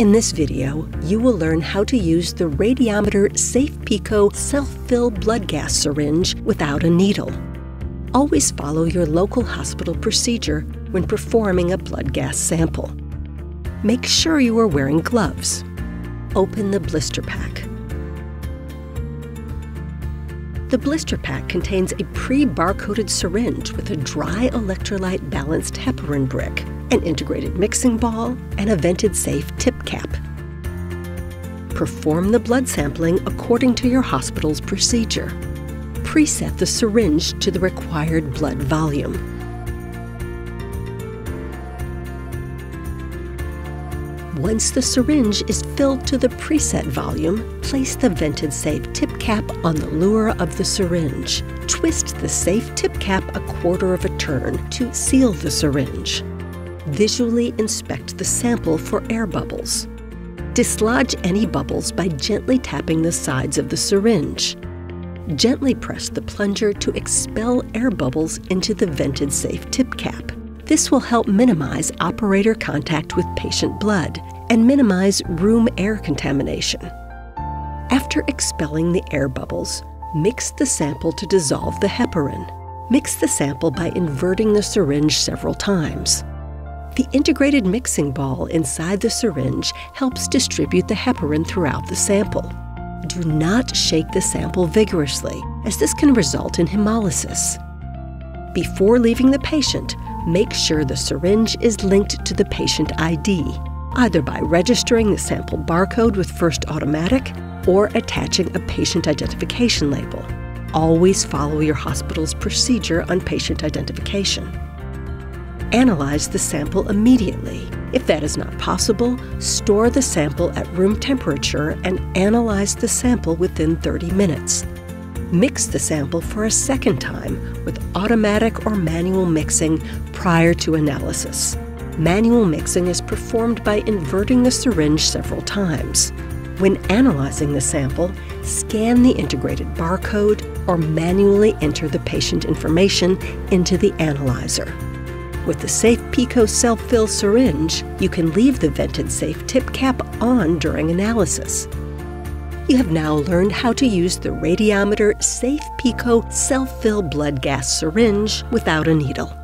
In this video, you will learn how to use the Radiometer safePICO self-fill blood gas syringe without a needle. Always follow your local hospital procedure when performing a blood gas sample. Make sure you are wearing gloves. Open the blister pack. The blister pack contains a pre-barcoded syringe with a dry electrolyte balanced heparin brick an integrated mixing ball, and a vented safe tip cap. Perform the blood sampling according to your hospital's procedure. Preset the syringe to the required blood volume. Once the syringe is filled to the preset volume, place the vented safe tip cap on the luer of the syringe. Twist the safe tip cap a quarter of a turn to seal the syringe. Visually inspect the sample for air bubbles. Dislodge any bubbles by gently tapping the sides of the syringe. Gently press the plunger to expel air bubbles into the vented safe tip cap. This will help minimize operator contact with patient blood and minimize room air contamination. After expelling the air bubbles, mix the sample to dissolve the heparin. Mix the sample by inverting the syringe several times. The integrated mixing ball inside the syringe helps distribute the heparin throughout the sample. Do not shake the sample vigorously, as this can result in hemolysis. Before leaving the patient, make sure the syringe is linked to the patient ID, either by registering the sample barcode with First Automatic or attaching a patient identification label. Always follow your hospital's procedure on patient identification analyze the sample immediately. If that is not possible, store the sample at room temperature and analyze the sample within 30 minutes. Mix the sample for a second time with automatic or manual mixing prior to analysis. Manual mixing is performed by inverting the syringe several times. When analyzing the sample, scan the integrated barcode or manually enter the patient information into the analyzer. With the Safe Pico self-fill syringe, you can leave the vented safe tip cap on during analysis. You have now learned how to use the Radiometer Safe Pico self-fill blood gas syringe without a needle.